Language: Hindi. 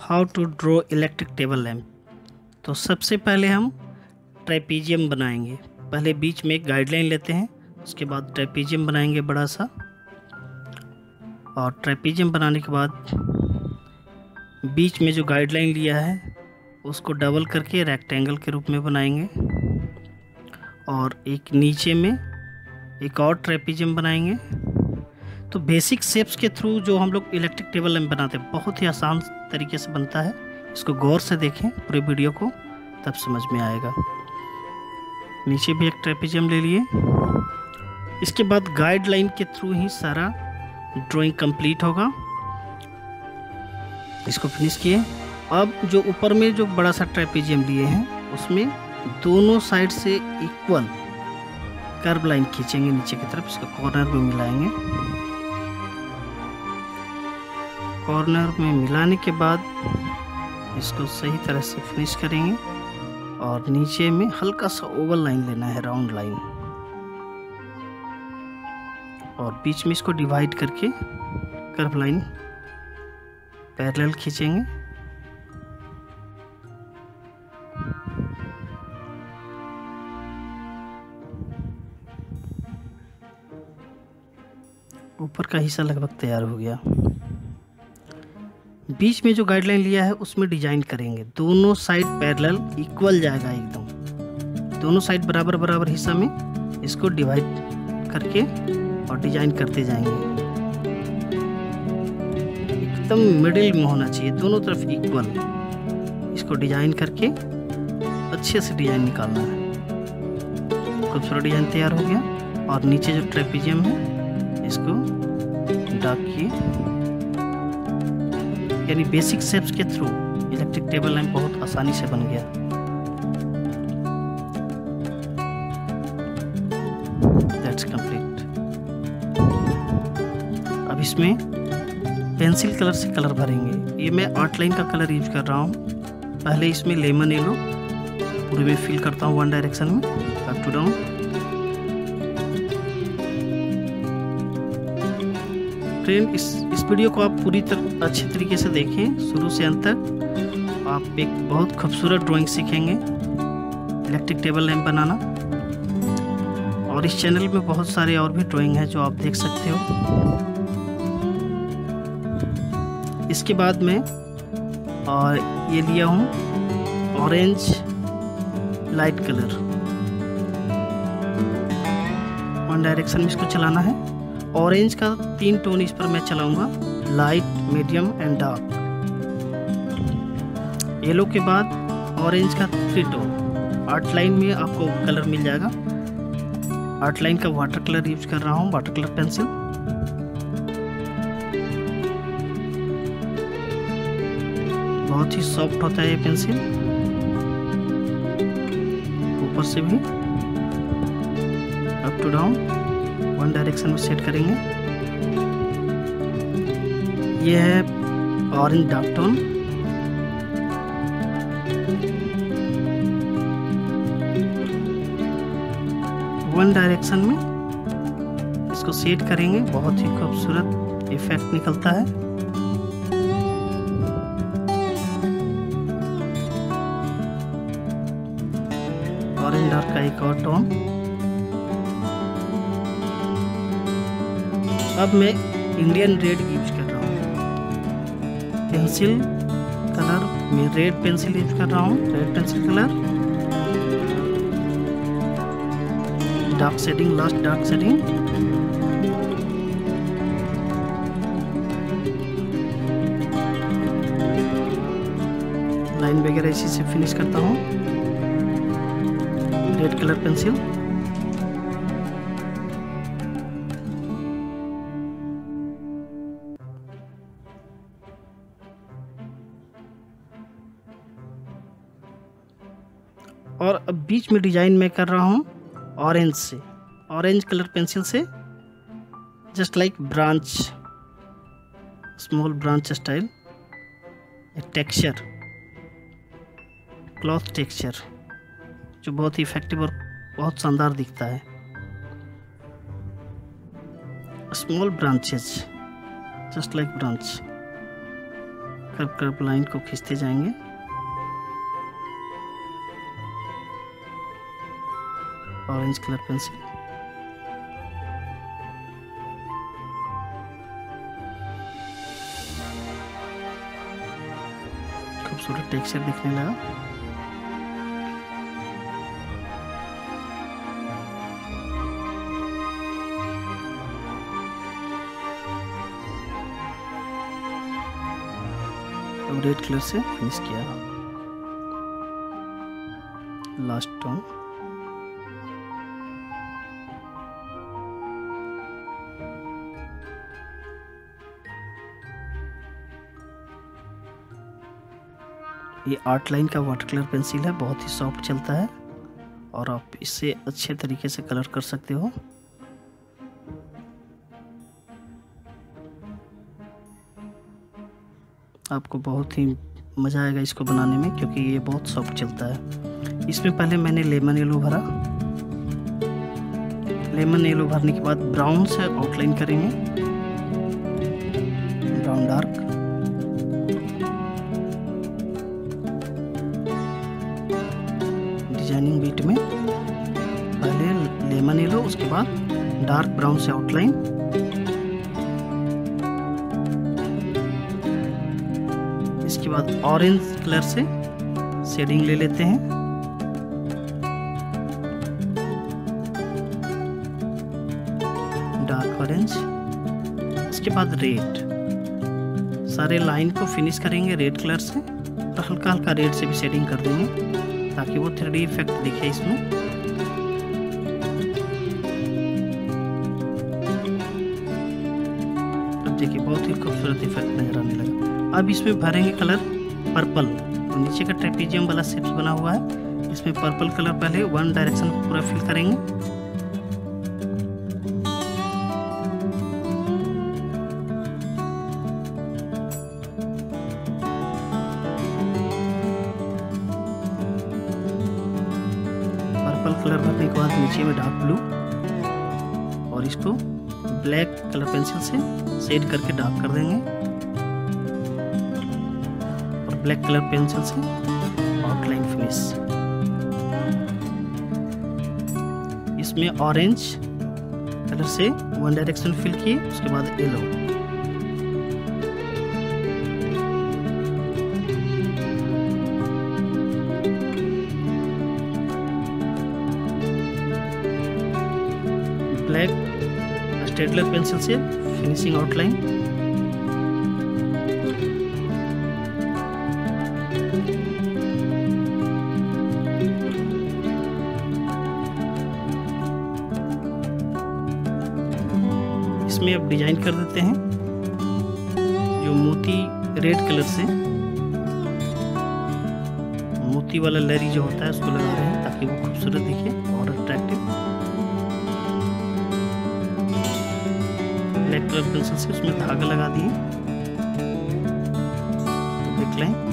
How to draw electric table lamp तो सबसे पहले हम ट्रेपीजियम बनाएँगे। पहले बीच में एक गाइडलाइन लेते हैं, उसके बाद ट्रेपीजियम बनाएँगे बड़ा सा। और ट्रेपीजियम बनाने के बाद बीच में जो गाइडलाइन लिया है, उसको डबल करके रेक्टेंगल के रूप में बनाएँगे। और एक नीचे में एक और ट्रेपीजियम बनाएँगे। तो बेसिक शेप्स के थ्रू जो हम लोग इलेक्ट्रिक टेबल लैम्प बनाते हैं, बहुत ही आसान तरीके से बनता है। इसको गौर से देखें, पूरे वीडियो को, तब समझ में आएगा। नीचे भी एक ट्रेपिजियम ले लिए। इसके बाद गाइडलाइन के थ्रू ही सारा ड्राइंग कंप्लीट होगा। इसको फिनिश किए। अब जो ऊपर में जो बड़ा सा ट्रेपिजियम लिए हैं, उसमें दोनों साइड से इक्वल कर्व लाइन खींचेंगे, नीचे की तरफ़, इसको कॉर्नर में मिलाएँगे। कॉर्नर में मिलाने के बाद इसको सही तरह से फिनिश करेंगे और नीचे में हल्का सा ओवल लाइन लेना है, राउंड लाइन। और बीच में इसको डिवाइड करके कर्व लाइन पैरेलल खींचेंगे। ऊपर का हिस्सा लगभग तैयार हो गया। बीच में जो गाइडलाइन लिया है, उसमें डिज़ाइन करेंगे। दोनों साइड पैरेलल इक्वल जाएगा एकदम। दोनों साइड बराबर बराबर हिस्सा में इसको डिवाइड करके और डिज़ाइन करते जाएँगे। एकदम मिडिल में होना चाहिए, दोनों तरफ़ इक्वल इसको डिज़ाइन करके अच्छे से डिज़ाइन निकालना है। खूबसूरत डिज़ाइन तैयार हो गया। और नीचे जो ट्रेपिजियम है, इसको डाकिए यानी बेसिक शेप्स के थ्रू इलेक्ट्रिक टेबल लैम्प बहुत आसानी से बन गया। दैट्स कंप्लीट अब इसमें पेंसिल कलर से कलर भरेंगे। ये मैं आर्ट लाइन का कलर यूज़ कर रहा हूँ। पहले इसमें लेमन येलो पूरे में फिल करता हूँ वन डायरेक्शन में। अप टू डाउन फ्रेंड, इस इस वीडियो को आप पूरी तरह अच्छे तरीके से देखें, शुरू से अंत तक। आप एक बहुत खूबसूरत ड्राइंग सीखेंगे इलेक्ट्रिक टेबल लैम्प बनाना। और इस चैनल में बहुत सारे और भी ड्राइंग हैं जो आप देख सकते हो। इसके बाद में, और ये लिया हूँ orange light colour one direction में इसको चलाना है। ऑरेंज का तीन टोन इस पर मैं चलाऊँगा। Light medium and dark yellow के बाद ऑरेंज का थ्री टोन आर्ट लाइन में आपको कलर मिल जाएगा। आर्ट लाइन का वाटर कलर यूज़ कर रहा हूँ वाटर कलर पेंसिल बहुत ही सॉफ्ट होता है ये पेंसिल ऊपर से भी up to down one direction में सेट करेंगे। ये है orange dark tone one direction में इसको सेट करेंगे। बहुत ही खूबसूरत इफ़ेक्ट निकलता है। ऑरेंज डार्क का एक और टोन अब मैं इंडियन रेड यूज़ कर रहा हूँ। पेंसिल कलर में रेड पेंसिल यूज़ कर रहा हूँ। Red pencil colour dark shading last dark shading line वगैरह इसी से फिनिश करता हूँ। रेड कलर पेंसिल और अब बीच में डिज़ाइन मैं कर रहा हूँ ऑरेंज से ऑरेंज कलर पेंसिल से just like branch small branch style texture cloth texture जो बहुत ही इफ़ेक्टिव और बहुत शानदार दिखता है। Small branches just like branch curve curve line को खींचते जाएँगे। ऑरेंज कलर पेंसिल खूबसूरत टेक्सचर दिखने लगा। रेड कलर से फिनिश किया। लास्ट टोन ये आर्ट लाइन का वाटर कलर पेंसिल है, बहुत ही सॉफ्ट चलता है और आप इससे अच्छे तरीके से कलर कर सकते हो। आपको बहुत ही मज़ा आएगा इसको बनाने में, क्योंकि ये बहुत सॉफ्ट चलता है। इसमें पहले मैंने लेमन येलो भरा। लेमन येलो भरने के बाद ब्राउन से आउटलाइन करेंगे। डार्क ब्राउन से आउटलाइन इसके बाद ऑरेंज कलर से शेडिंग ले लेते हैं। डार्क ऑरेंज इसके बाद रेड सारे लाइन को फिनिश करेंगे रेड कलर से और हल्का हल्का रेड से भी शेडिंग कर देंगे ताकि वो थ्री इफ़ेक्ट दिखे इसमें। खूबसूरत इफ़ेक्ट नज़र आने लगा। अब इसमें भरेंगे कलर पर्पल। तो नीचे का ट्रेपीजियम वाला शेप बना हुआ है। इसमें पर्पल कलर पहले वन डायरेक्शन पूरा फिल करेंगे। पर्पल कलर भरने के बाद नीचे में डार्क ब्लू और इसको ब्लैक कलर पेंसिल से शेड करके डार्क कर देंगे। और ब्लैक कलर पेंसिल से आउटलाइन फिनिश। इसमें ऑरेंज कलर से वन डायरेक्शन फिल किए, उसके बाद येलो। ब्लैक स्टेडलर पेंसिल से फिनिशिंग आउटलाइन इसमें अब डिज़ाइन कर देते हैं जो मोती रेड कलर से। मोती वाला लरी जो होता है, उसको लगा रहे हैं ताकि वो खूबसूरत दिखे। पेंसिल से उसमें धागा लगा दिए। तो देख लें।